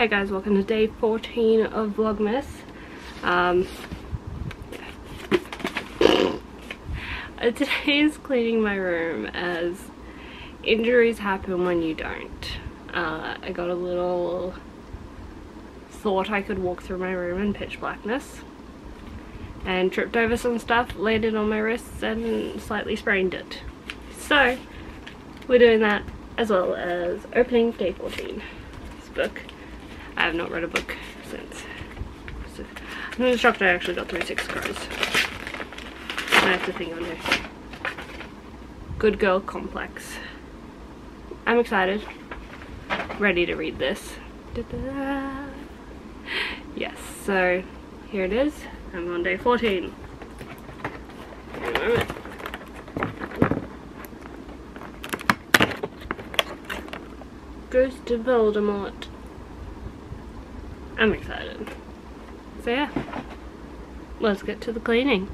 Hey guys, welcome to day 14 of Vlogmas. Um, yeah. Uh, today is cleaning my room as injuries happen when you don't. Uh, I got a little thought I could walk through my room in pitch blackness and tripped over some stuff, landed on my wrists and slightly sprained it. So, we're doing that as well as opening day 14. This book I have not read a book since. I'm shocked I actually got through six crows. I have to think on it. Good Girl Complex. I'm excited. Ready to read this. Da -da. Yes, so here it is. I'm on day 14. Ghost of Voldemort. I'm excited. So yeah, let's get to the cleaning.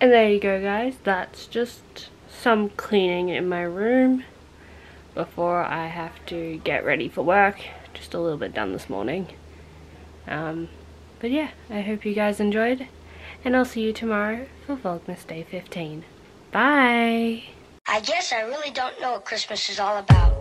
And there you go guys, that's just some cleaning in my room before I have to get ready for work. Just a little bit done this morning. Um, but yeah, I hope you guys enjoyed. And I'll see you tomorrow for Vlogmas Day 15. Bye! I guess I really don't know what Christmas is all about.